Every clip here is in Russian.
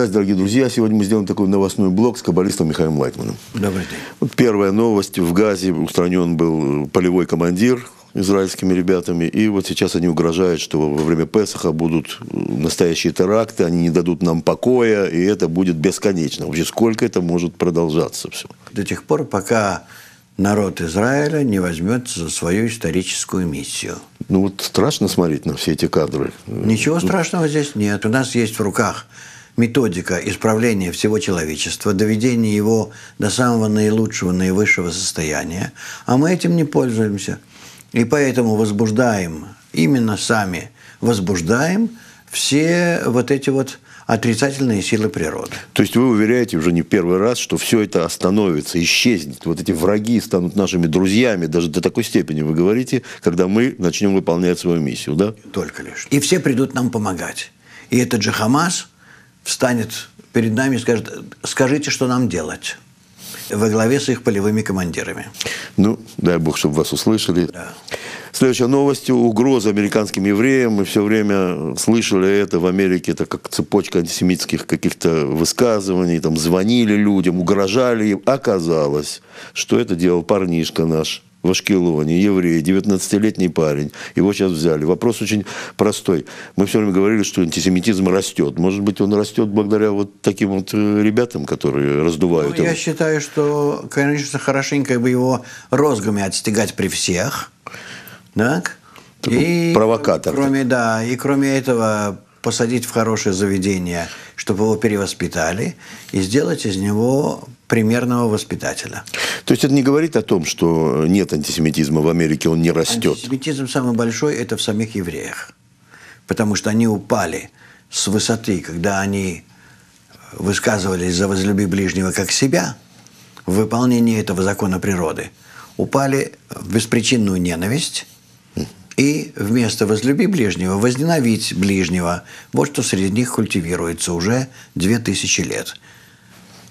Здравствуйте, дорогие друзья. Сегодня мы сделаем такой новостной блог с каббалистом Михаилом Лайтманом. День. Вот первая новость. В Газе устранен был полевой командир израильскими ребятами. И вот сейчас они угрожают, что во время Песаха будут настоящие теракты, они не дадут нам покоя, и это будет бесконечно. Вообще, сколько это может продолжаться все? До тех пор, пока народ Израиля не возьмется за свою историческую миссию. Ну вот страшно смотреть на все эти кадры. Ничего страшного здесь нет. У нас есть в руках методика исправления всего человечества, доведения его до самого наилучшего, наивысшего состояния, а мы этим не пользуемся. И поэтому возбуждаем, именно сами возбуждаем все вот эти вот отрицательные силы природы. То есть вы уверяете уже не первый раз, что все это остановится, исчезнет. Вот эти враги станут нашими друзьями, даже до такой степени вы говорите, когда мы начнем выполнять свою миссию, да? Только лишь. И все придут нам помогать. И этот же Хамас встанет перед нами и скажет, скажите, что нам делать во главе с их полевыми командирами. Ну, дай бог, чтобы вас услышали. Да. Следующая новость. Угроза американским евреям. Мы все время слышали это в Америке. Это как цепочка антисемитских каких-то высказываний. Там звонили людям, угрожали им. Оказалось, что это делал парнишка наш, в Ашкелоне, еврей, 19-летний парень. Его сейчас взяли. Вопрос очень простой. Мы все время говорили, что антисемитизм растет. Может быть, он растет благодаря вот таким вот э, ребятам, которые раздувают Ну, его? я считаю, что, конечно, хорошенько бы его розгами отстегать при всех. Так? Такой провокатор. Кроме, да, и кроме этого посадить в хорошее заведение, чтобы его перевоспитали, и сделать из него примерного воспитателя. То есть это не говорит о том, что нет антисемитизма в Америке, он не растет. Антисемитизм самый большой – это в самих евреях. Потому что они упали с высоты, когда они высказывались за возлюби ближнего как себя, в выполнении этого закона природы, упали в беспричинную ненависть и вместо возлюби ближнего возненавидь ближнего. Вот что среди них культивируется уже две тысячи лет.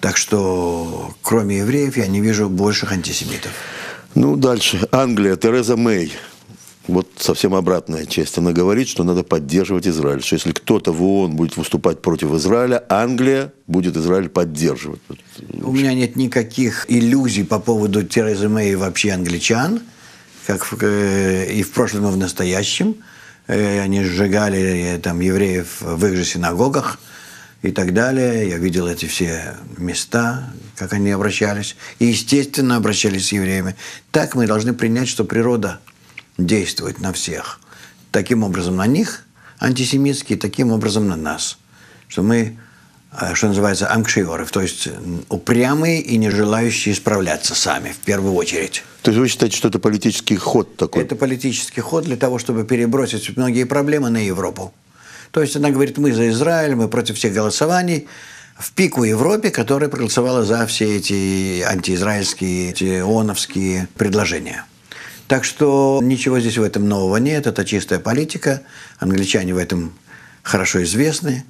Так что, кроме евреев, я не вижу больших антисемитов. Ну, дальше. Англия, Тереза Мэй. Вот совсем обратная часть. Она говорит, что надо поддерживать Израиль. Что если кто-то в ООН будет выступать против Израиля, Англия будет Израиль поддерживать. У меня нет никаких иллюзий по поводу Терезы Мэй и вообще англичан, как э, и в прошлом, и в настоящем. Э, Они сжигали э, там евреев в их же синагогах и так далее. Я видел эти все места, как они обращались. И, естественно, обращались с евреями. Так мы должны принять, что природа действует на всех. Таким образом на них антисемитские, таким образом на нас. Что мы, что называется, амкшиоров, то есть упрямые и не желающие исправляться сами, в первую очередь. То есть вы считаете, что это политический ход такой? Это политический ход для того, чтобы перебросить многие проблемы на Европу. То есть она говорит, мы за Израиль, мы против всех голосований, в пику Европе, которая проголосовала за все эти антиизраильские, эти ООНовские предложения. Так что ничего здесь в этом нового нет, это чистая политика. Англичане в этом хорошо известны,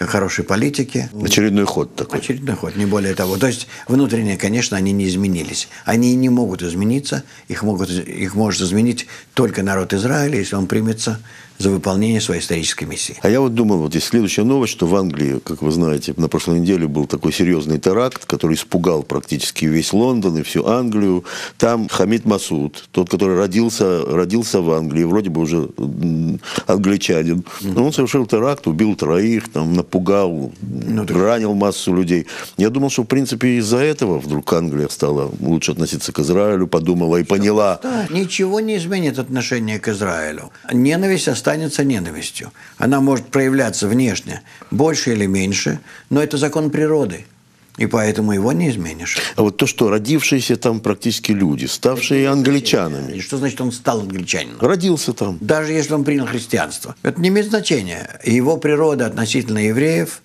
как хорошие политики. Очередной ход такой. Очередной ход, не более того. То есть внутренне, конечно, они не изменились. Они не могут измениться. Их, могут, их может изменить только народ Израиля, если он примется за выполнение своей исторической миссии. А я вот думал, вот здесь следующая новость, что в Англии, как вы знаете, на прошлой неделе был такой серьезный теракт, который испугал практически весь Лондон и всю Англию. Там Хамид Масуд, тот, который родился, родился в Англии, вроде бы уже англичанин. Но он совершил теракт, убил троих, там, напугал, ранил массу людей. Я думал, что, в принципе, из-за этого вдруг Англия стала лучше относиться к Израилю, подумала и поняла. Да, ничего не изменит отношение к Израилю. Ненависть останется ненавистью. Она может проявляться внешне, больше или меньше, но это закон природы. И поэтому его не изменишь. А вот то, что родившиеся там практически люди, ставшие англичанами, И что значит он стал англичанином? родился там. Даже если он принял христианство. Это не имеет значения. Его природа относительно евреев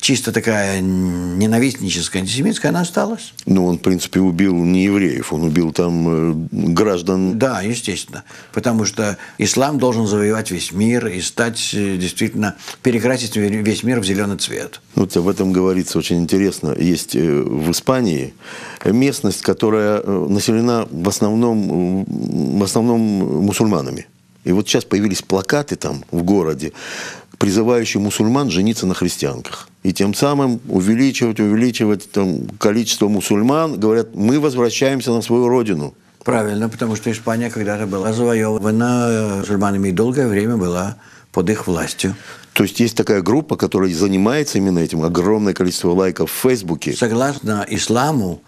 чисто такая ненавистническая, антисемитская, она осталась. Ну, он, в принципе, убил не евреев, он убил там э, граждан. Да, естественно. Потому что ислам должен завоевать весь мир и стать э, действительно, перекрасить весь мир в зеленый цвет. Вот об этом говорится очень интересно. Есть э, в Испании местность, которая э, населена в основном, э, в основном мусульманами. И вот сейчас появились плакаты там в городе. Призывающий мусульман жениться на христианках. И тем самым увеличивать, увеличивать там, количество мусульман, говорят, мы возвращаемся на свою родину. Правильно, потому что Испания когда-то была завоевана мусульманами и долгое время была под их властью. То есть есть такая группа, которая занимается именно этим, огромное количество лайков в Фейсбуке. Согласно исламу,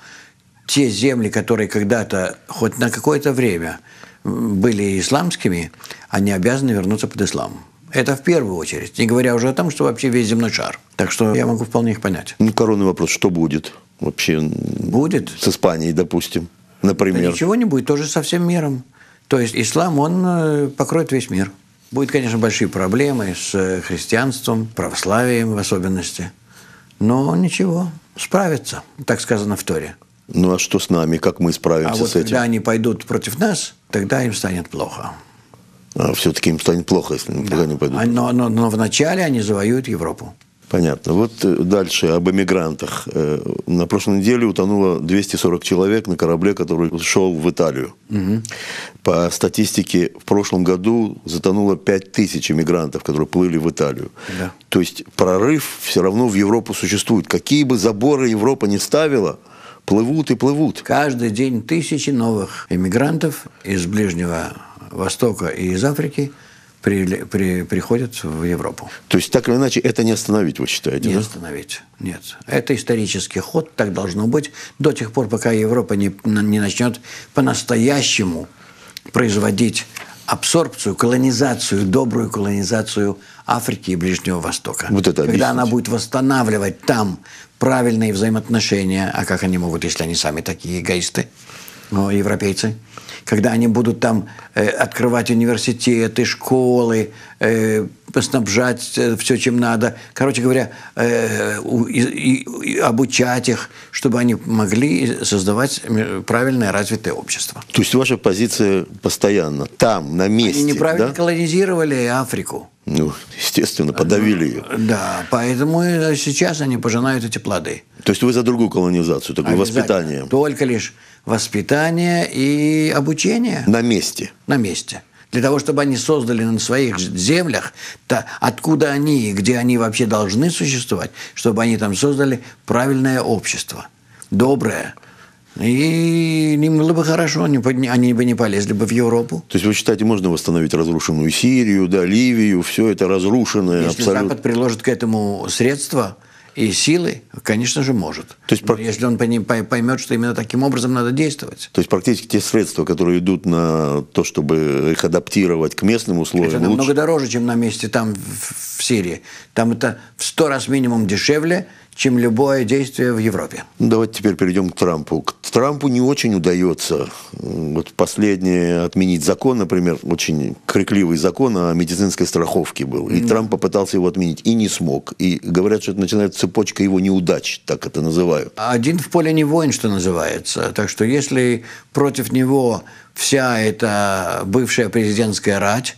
те земли, которые когда-то хоть на какое-то время были исламскими, они обязаны вернуться под ислам. Это в первую очередь, не говоря уже о том, что вообще весь земной шар. Так что я могу вполне их понять. Ну, коронный вопрос, что будет вообще Будет. с Испанией, допустим, например? Да ничего не будет, тоже со всем миром. То есть ислам, он э, покроет весь мир. Будет, конечно, большие проблемы с э, христианством, православием в особенности. Но ничего, справятся, так сказано в Торе. Ну а что с нами, как мы А справимся вот с этим? когда они пойдут против нас, тогда им станет плохо. А все-таки им станет плохо, если никуда не пойдут. А- Но, но, но вначале они завоюют Европу. Понятно. Вот э, дальше об эмигрантах. Э, На прошлой неделе утонуло 240 человек на корабле, который шел в Италию. По статистике, в прошлом году затонуло 5000 эмигрантов, которые плыли в Италию. Да. То есть прорыв все равно в Европу существует. Какие бы заборы Европа не ставила, плывут и плывут. Каждый день тысячи новых иммигрантов из Ближнего Востока и из Африки при- при- приходят в Европу. То есть так или иначе это не остановить, вы считаете? Не да? остановить. Нет. Это исторический ход, так должно быть до тех пор, пока Европа не, не начнет по-настоящему производить абсорбцию, колонизацию, добрую колонизацию Африки и Ближнего Востока. Вот это Когда она будет восстанавливать там правильные взаимоотношения, а как они могут, если они сами такие эгоисты, ну, европейцы, когда они будут там э, открывать университеты, школы, э, снабжать все, чем надо. Короче говоря, э, у- и- и- обучать их, чтобы они могли создавать м, правильное развитое общество. То есть ваша позиция постоянно там, на месте, Они неправильно да? колонизировали Африку. Ну, естественно, подавили ее. Да, поэтому сейчас они пожинают эти плоды. То есть вы за другую колонизацию, такое воспитание Только лишь воспитание и обучение на месте. на месте. Для того, чтобы они создали на своих землях, то откуда они и где они вообще должны существовать, чтобы они там создали правильное общество, доброе. И им было бы хорошо, они, бы не- они бы не полезли бы в Европу. То есть вы считаете, можно восстановить разрушенную Сирию, да, Ливию, все это разрушенное Если абсолютно. Запад приложит к этому средства и силы, конечно же, может. То есть Но если он поймет, что именно таким образом надо действовать. То есть практически те средства, которые идут на то, чтобы их адаптировать к местным Это условиям, намного лучше. дороже, чем на месте там, в Сирии. Там это в сто раз минимум дешевле, чем любое действие в Европе. Давайте теперь перейдем к Трампу. К Трампу не очень удается вот последнее отменить закон, например, очень крикливый закон о медицинской страховке был. И Трамп попытался его отменить и не смог. И говорят, что это начинается цепочка его неудач, так это называют. Один в поле не воин, что называется. Так что если против него вся эта бывшая президентская рать,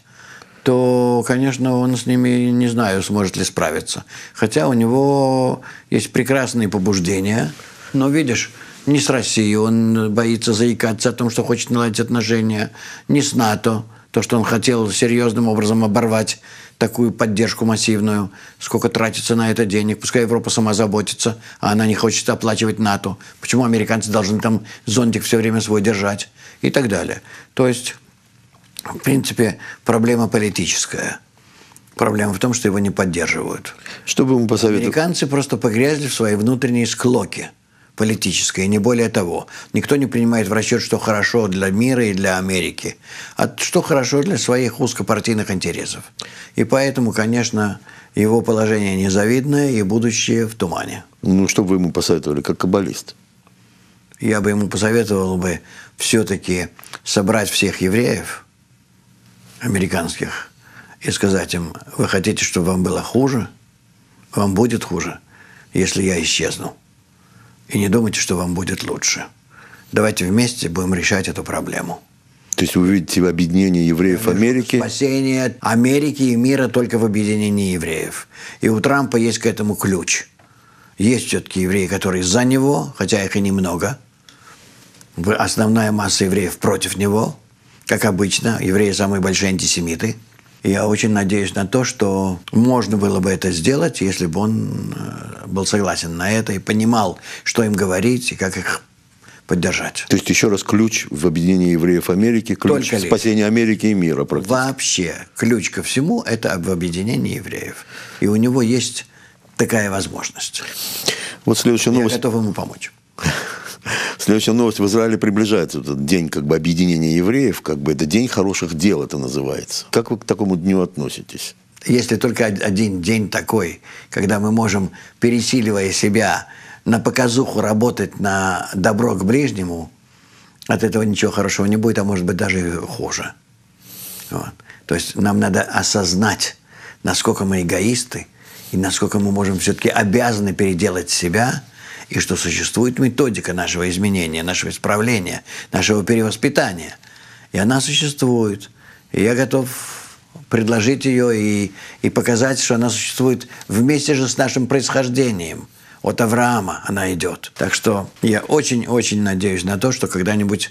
то, конечно, он с ними, не знаю, сможет ли справиться. Хотя у него есть прекрасные побуждения. Но, видишь, не с Россией он боится заикаться о том, что хочет наладить отношения, не с НАТО, то, что он хотел серьезным образом оборвать такую поддержку массивную, сколько тратится на это денег, пускай Европа сама заботится, а она не хочет оплачивать НАТО. Почему американцы должны там зонтик все время свой держать и так далее. То есть, в принципе, проблема политическая. Проблема в том, что его не поддерживают. Что бы ему посоветовать? Американцы просто погрязли в своей внутренней склоке политической, не более того. Никто не принимает в расчет, что хорошо для мира и для Америки, а что хорошо для своих узкопартийных интересов. И поэтому, конечно, его положение незавидное и будущее в тумане. Ну, что бы ему посоветовали, как каббалист? Я бы ему посоветовал бы все-таки собрать всех евреев американских и сказать им, вы хотите, чтобы вам было хуже? Вам будет хуже, если я исчезну. И не думайте, что вам будет лучше. Давайте вместе будем решать эту проблему. То есть вы видите объединение евреев Америки? Спасение Америки и мира только в объединении евреев. И у Трампа есть к этому ключ. Есть все-таки евреи, которые за него, хотя их и немного. В- Основная масса евреев против него, как обычно. Евреи самые большие антисемиты. Я очень надеюсь на то, что можно было бы это сделать, если бы он э, был согласен на это и понимал, что им говорить и как их поддержать. То есть, еще раз, ключ в объединении евреев Америки, ключ Только в спасении Америки и мира практически. Вообще, ключ ко всему – это в объединении евреев. И у него есть такая возможность. Вот следующая Я новость. готов ему помочь. Следующая новость. В Израиле приближается этот день как бы объединения евреев, как бы это день хороших дел это называется. Как вы к такому дню относитесь? Если только од- один день такой, когда мы можем, пересиливая себя, на показуху работать на добро к ближнему, от этого ничего хорошего не будет, а может быть даже хуже. Вот. То есть нам надо осознать, насколько мы эгоисты, и насколько мы можем все-таки обязаны переделать себя, и что существует методика нашего изменения, нашего исправления, нашего перевоспитания. И она существует. И я готов предложить ее и, и показать, что она существует вместе же с нашим происхождением. От Авраама она идет. Так что я очень-очень надеюсь на то, что когда-нибудь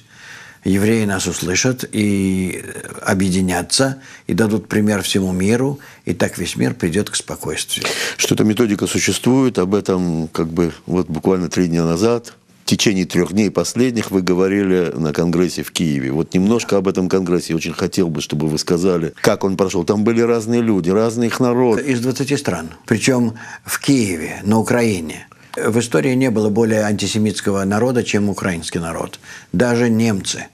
евреи нас услышат и объединятся, и дадут пример всему миру, и так весь мир придет к спокойствию. Что эта методика существует, об этом как бы вот буквально три дня назад, в течение трех дней последних вы говорили на конгрессе в Киеве. Вот немножко об этом конгрессе. Я очень хотел бы, чтобы вы сказали, как он прошел. Там были разные люди, разный их народ. Из 20 стран. Причем в Киеве, на Украине. В истории не было более антисемитского народа, чем украинский народ. Даже немцы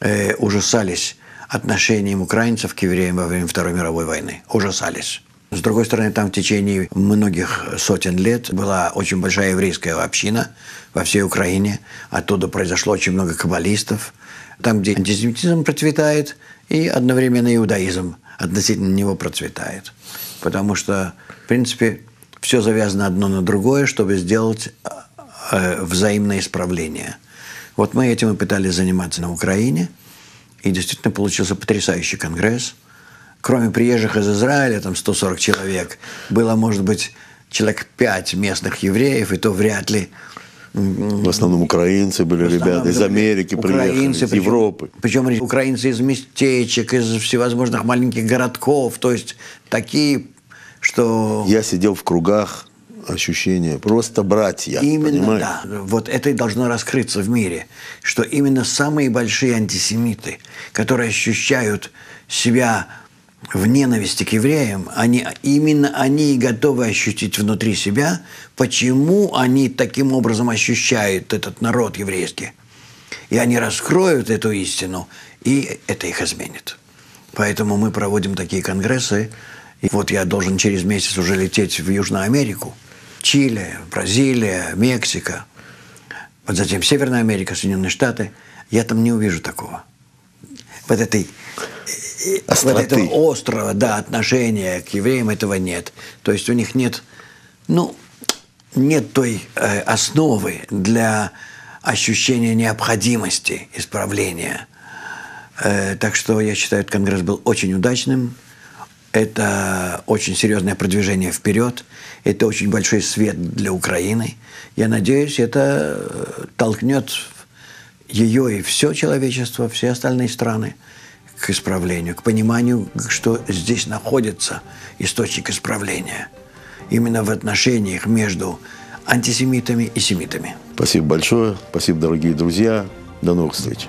э, ужасались отношением украинцев к евреям во время Второй мировой войны. Ужасались. С другой стороны, там в течение многих сотен лет была очень большая еврейская община во всей Украине. Оттуда произошло очень много каббалистов. Там, где антисемитизм процветает, и одновременно иудаизм относительно него процветает. Потому что, в принципе, все завязано одно на другое, чтобы сделать э, взаимное исправление. Вот мы этим и пытались заниматься на Украине, и действительно получился потрясающий конгресс. Кроме приезжих из Израиля, там 140 человек, было, может быть, человек 5 местных евреев, и то вряд ли В основном украинцы были основном ребята, из Америки приехали, из причем- Европы. Причем украинцы из местечек, из всевозможных маленьких городков, то есть такие, что... Я сидел в кругах, ощущения, просто братья, Именно, понимаете? да. Вот это и должно раскрыться в мире, что именно самые большие антисемиты, которые ощущают себя в ненависти к евреям, они, именно они и готовы ощутить внутри себя, почему они таким образом ощущают этот народ еврейский. И они раскроют эту истину, и это их изменит. Поэтому мы проводим такие конгрессы. И вот я должен через месяц уже лететь в Южную Америку. Чили, Бразилия, Мексика. Вот затем Северная Америка, Соединенные Штаты. Я там не увижу такого. Вот этой вот Остроты. этого острого да, отношения к евреям этого нет. То есть у них нет, ну, нет той э, основы для ощущения необходимости исправления. Э, так что я считаю, этот конгресс был очень удачным. Это очень серьезное продвижение вперед. Это очень большой свет для Украины. Я надеюсь, это э, толкнет ее и все человечество, все остальные страны к исправлению, к пониманию, что здесь находится источник исправления. Именно в отношениях между антисемитами и семитами. Спасибо большое, спасибо, дорогие друзья. До новых встреч.